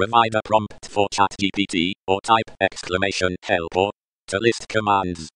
Provide a prompt for ChatGPT or type exclamation help or to list commands.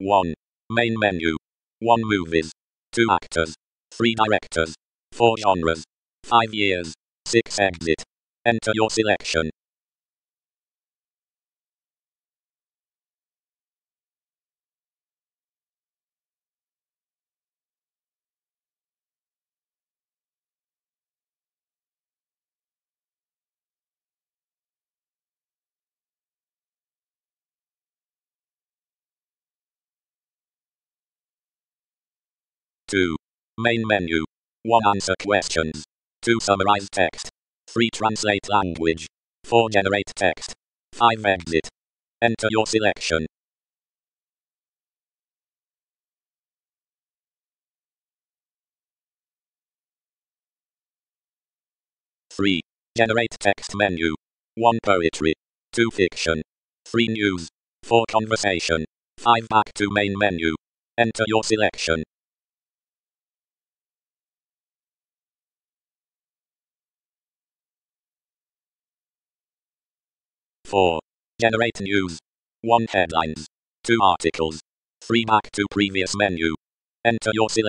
One main menu. One movies. Two actors. Three directors. Four genres. Five years. Six exit. Enter your selection. Two main menu. One answer questions. Two summarize text. Three translate language. Four generate text. Five exit. Enter your selection. Three generate text menu. One poetry. Two fiction. Three news. Four conversation. Five back to main menu. Enter your selection. 4. Generate news. 1 headlines. 2 articles. 3 back to previous menu. Enter your select.